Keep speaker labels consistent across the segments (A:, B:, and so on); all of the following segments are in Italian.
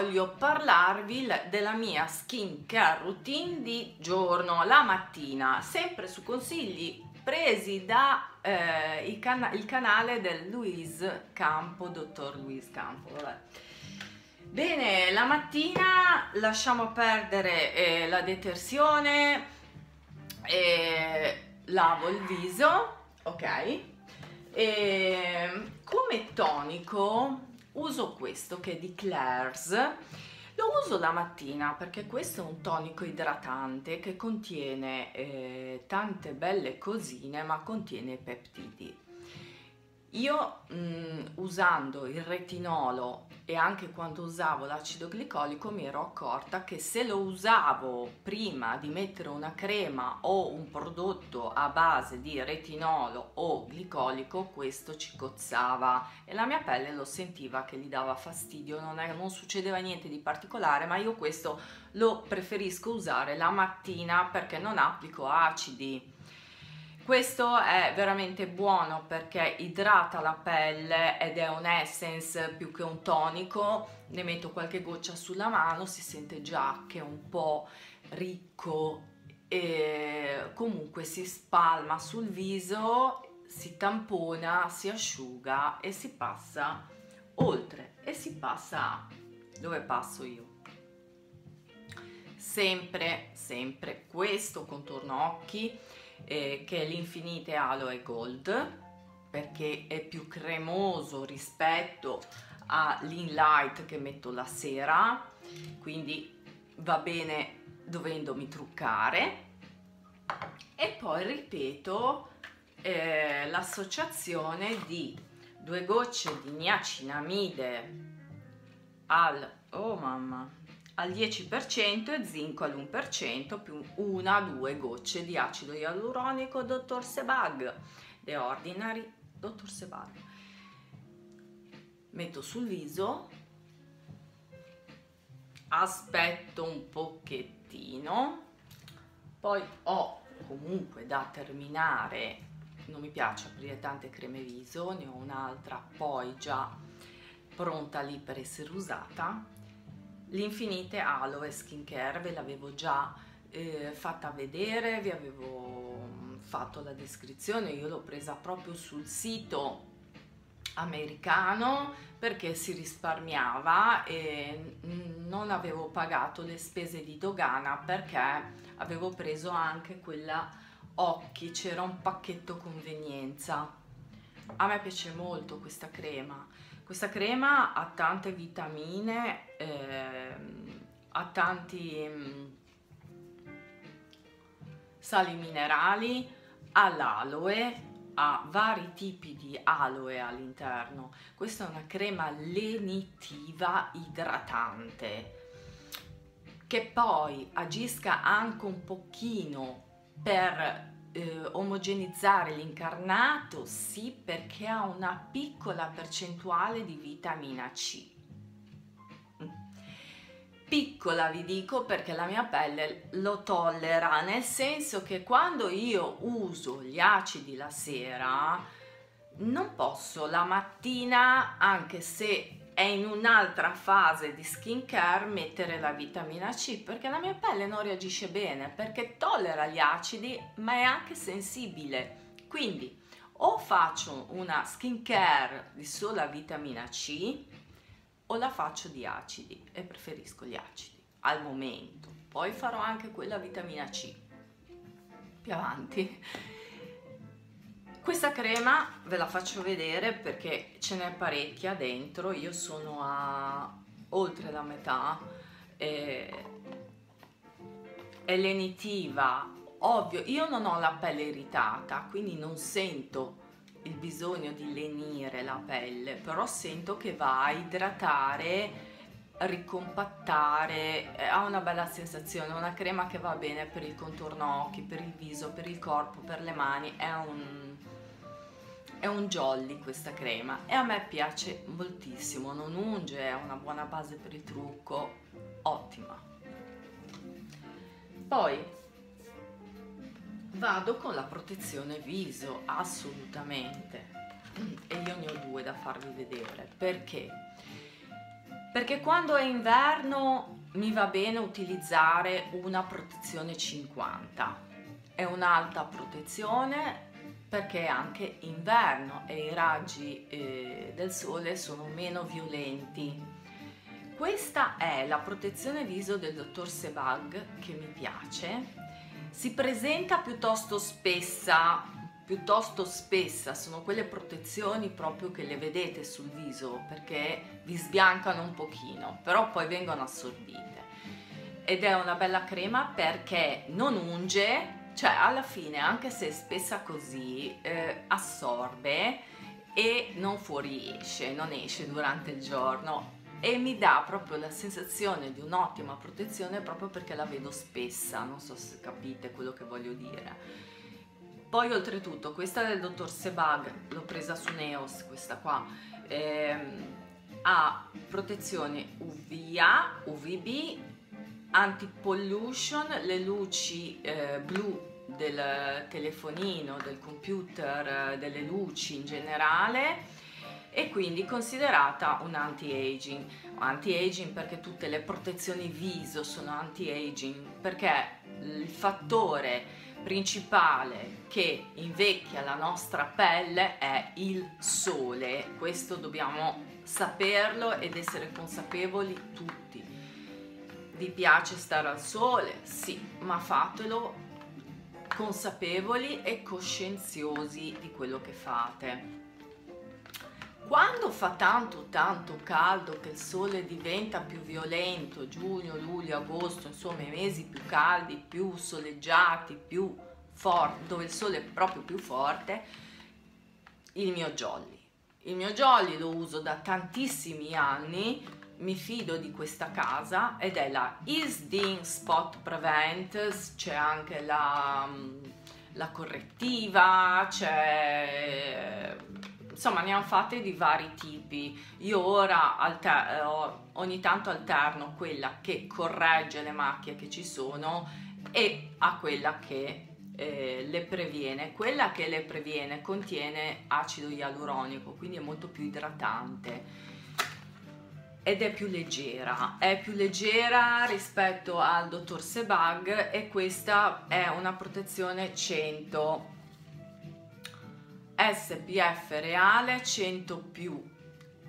A: voglio parlarvi della mia skin care routine di giorno, la mattina, sempre su consigli presi da eh, il, cana il, canale del Luis Campo, dottor Luis Campo. Vabbè. Bene, la mattina lasciamo perdere eh, la detersione, eh, lavo il viso, ok? E come tonico uso questo che è di Claire's. Lo uso la mattina perché questo è un tonico idratante che contiene eh, tante belle cosine ma contiene peptidi. Io mh, mm, usando il retinolo e anche quando usavo l'acido glicolico mi ero accorta che se lo usavo prima di mettere una crema o un prodotto a base di retinolo o glicolico questo ci cozzava e la mia pelle lo sentiva che gli dava fastidio. Non, è, non succedeva niente di particolare ma io questo lo preferisco usare la mattina perché non applico acidi questo è veramente buono perché idrata la pelle ed è un essence più che un tonico. Ne metto qualche goccia sulla mano, si sente già che è un po' ricco e comunque si spalma sul viso, si tampona, si asciuga e si passa oltre e si passa dove passo io sempre sempre questo contorno occhi eh, che è l'Infinite Aloe Gold perché è più cremoso rispetto all'Inlight che metto la sera quindi va bene dovendomi truccare. E poi ripeto eh, l'associazione di due gocce di niacinamide al oh mamma al 10% e zinco all'1% più una o due gocce di acido ialuronico Dr. Sebag The Ordinary Dr. Sebag metto sul viso aspetto un pochettino poi ho comunque da terminare non mi piace aprire tante creme viso ne ho un'altra poi già pronta lì per essere usata l'infinite aloe skincare ve l'avevo già eh, fatta vedere vi avevo mm, fatto la descrizione io l'ho presa proprio sul sito americano perché si risparmiava e non avevo pagato le spese di dogana perché avevo preso anche quella occhi c'era un pacchetto convenienza a me piace molto questa crema questa crema ha tante vitamine, eh, ha tanti mm, sali minerali, ha l'aloe, ha vari tipi di aloe all'interno. Questa è una crema lenitiva idratante che poi agisca anche un pochino per eh, omogenizzare l'incarnato? Sì, perché ha una piccola percentuale di vitamina C. Piccola vi dico perché la mia pelle lo tollera, nel senso che quando io uso gli acidi la sera non posso la mattina, anche se è in un'altra fase di skin care mettere la vitamina C perché la mia pelle non reagisce bene perché tollera gli acidi ma è anche sensibile. Quindi o faccio una skin care di sola vitamina C o la faccio di acidi e preferisco gli acidi al momento. Poi farò anche quella vitamina C. Più avanti questa crema ve la faccio vedere perché ce n'è parecchia dentro, io sono a oltre la metà, è, è lenitiva, ovvio, io non ho la pelle irritata, quindi non sento il bisogno di lenire la pelle, però sento che va a idratare ricompattare, ha una bella sensazione, una crema che va bene per il contorno occhi, per il viso, per il corpo, per le mani, è un, è un jolly questa crema e a me piace moltissimo, non unge, è una buona base per il trucco, ottima. Poi vado con la protezione viso, assolutamente, e io ne ho due da farvi vedere, perché? Perché quando è inverno mi va bene utilizzare una protezione 50 è un'alta protezione perché è anche inverno e i raggi eh, del sole sono meno violenti. Questa è la protezione viso del dottor Sebag che mi piace. Si presenta piuttosto spessa piuttosto spessa. Sono quelle protezioni proprio che le vedete sul viso perché vi sbiancano un pochino però poi vengono assorbite. Ed è una bella crema perché non unge cioè alla fine anche se è spessa così eh, assorbe e non fuoriesce non esce durante il giorno e mi dà proprio la sensazione di un'ottima protezione proprio perché la vedo spessa, non so se capite quello che voglio dire. Poi oltretutto questa del dottor Sebag, l'ho presa su Neos, questa qua, ehm, ha protezione UVA, UVB, anti-pollution, le luci eh, blu del telefonino, del computer, delle luci in generale e quindi considerata un anti-aging. Anti-aging perché tutte le protezioni viso sono anti-aging, perché il fattore principale che invecchia la nostra pelle è il sole. Questo dobbiamo saperlo ed essere consapevoli tutti. Vi piace stare al sole? Sì, ma fatelo consapevoli e coscienziosi di quello che fate. Quando fa tanto tanto caldo che il sole diventa più violento, giugno, luglio, agosto, insomma i mesi più caldi, più soleggiati, più forti, dove il sole è proprio più forte, il mio jolly. Il mio jolly lo uso da tantissimi anni, mi fido di questa casa ed è la Isdin Spot Prevent, c'è anche la, la correttiva, c'è insomma ne hanno fatte di vari tipi. Io ora ogni tanto alterno quella che corregge le macchie che ci sono e a quella che eh, le previene. Quella che le previene contiene acido ialuronico, quindi è molto più idratante ed è più leggera, è più leggera rispetto al dottor Sebag e questa è una protezione 100 SPF reale 100 più.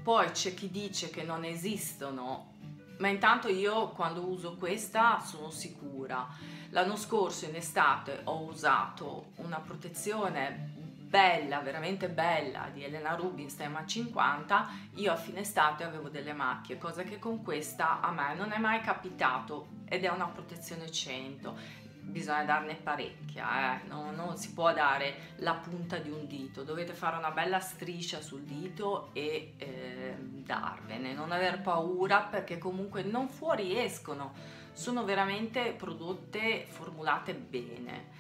A: Poi c'è chi dice che non esistono, ma intanto io quando uso questa sono sicura. L'anno scorso in estate ho usato una protezione bella, veramente bella di Elena Rubinstein a 50, io a fine estate avevo delle macchie, cosa che con questa a me non è mai capitato ed è una protezione 100 bisogna darne parecchia, eh? non, non, si può dare la punta di un dito, dovete fare una bella striscia sul dito e eh, darvene, non aver paura perché comunque non fuoriescono, sono veramente prodotte formulate bene.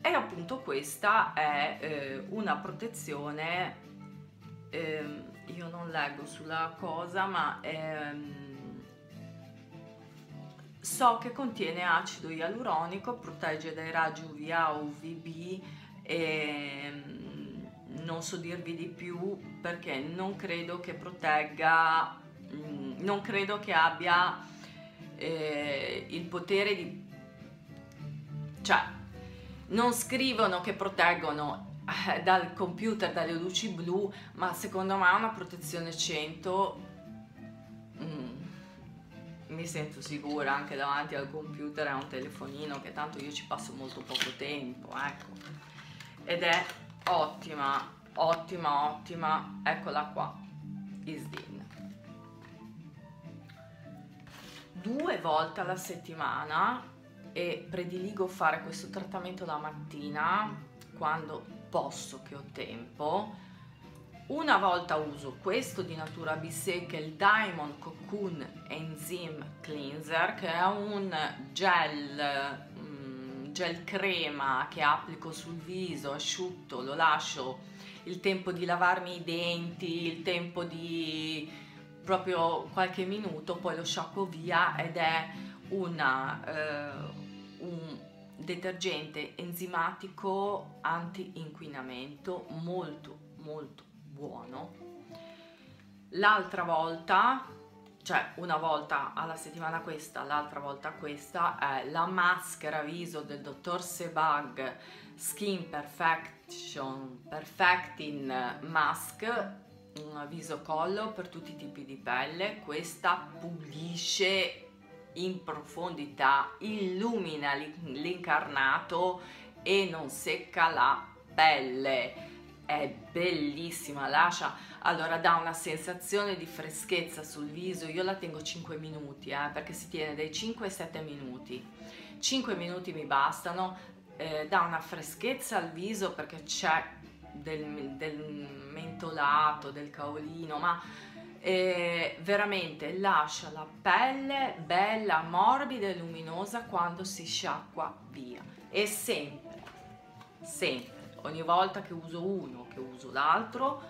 A: E appunto questa è eh, una protezione, ehm, io non leggo sulla cosa, ma... Ehm, So che contiene acido ialuronico, protegge dai raggi UVA o UVB e mm, non so dirvi di più perché non credo che protegga, mm, non credo che abbia eh, il potere di... cioè non scrivono che proteggono eh, dal computer, dalle luci blu, ma secondo me una protezione 100 mi sento sicura anche davanti al computer e a un telefonino che tanto io ci passo molto poco tempo, ecco. Ed è ottima, ottima, ottima, eccola qua, Isdin. Due volte alla settimana e prediligo fare questo trattamento la mattina quando posso che ho tempo. Una volta uso questo di Natura Bissé che è il Diamond Cocoon Enzyme Cleanser che è un gel, um, gel crema che applico sul viso asciutto, lo lascio il tempo di lavarmi i denti, il tempo di proprio qualche minuto, poi lo sciacquo via ed è una, uh, un detergente enzimatico anti-inquinamento molto molto buono. L'altra volta cioè una volta alla settimana questa, l'altra volta questa, è la maschera viso del dottor Sebag Skin Perfection Perfecting Mask un viso collo per tutti i tipi di pelle questa pulisce in profondità illumina l'incarnato e non secca la pelle. È bellissima lascia allora dà una sensazione di freschezza sul viso. Io la tengo 5 minuti eh, perché si tiene dai 5 ai 7 minuti. 5 minuti mi bastano eh, dà una freschezza al viso perché c'è del, del mentolato del caolino ma eh, veramente lascia la pelle bella morbida e luminosa quando si sciacqua via. E sempre sempre ogni volta che uso uno che uso l'altro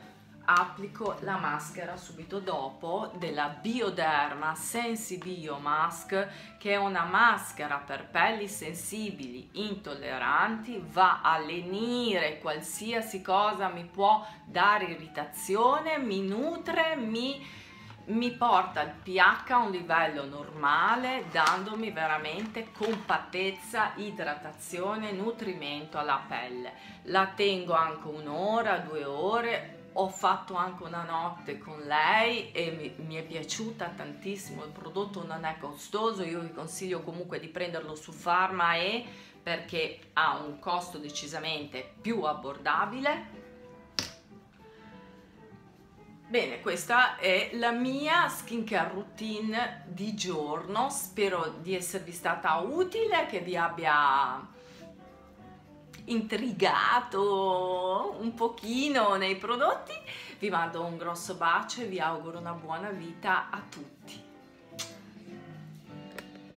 A: applico la maschera subito dopo della Bioderma Sensi Bio Mask che è una maschera per pelli sensibili, intolleranti, va a lenire qualsiasi cosa mi può dare irritazione, mi nutre, mi, mi porta il pH a un livello normale dandomi veramente compattezza, idratazione, nutrimento alla pelle. La tengo anche un'ora, due ore ho fatto anche una notte con lei e mi, mi, è piaciuta tantissimo, il prodotto non è costoso, io vi consiglio comunque di prenderlo su Pharma perché ha un costo decisamente più abbordabile. Bene, questa è la mia skincare routine di giorno, spero di esservi stata utile, che vi abbia intrigato un pochino nei prodotti, vi mando un grosso bacio e vi auguro una buona vita a tutti.